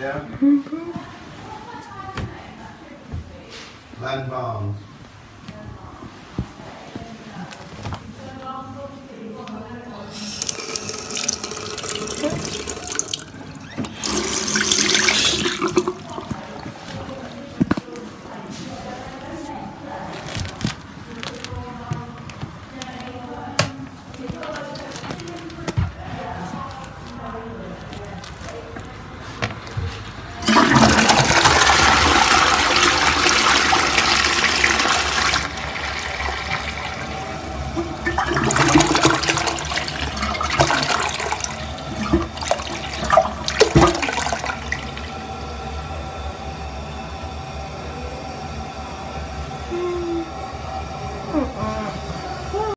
Yeah? Mm-hmm. Land Barnes. you